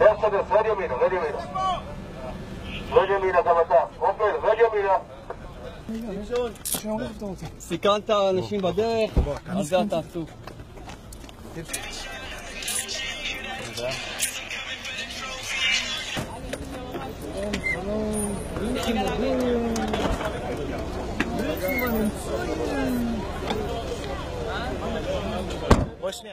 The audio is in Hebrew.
יפה דס, רד ימינה, רד ימינה. רד ימינה גם אתה. עופר, רד ימינה. סיכנת אנשים בדרך, על זה אתה עצוב. Hello. ವರ್ಷನೇ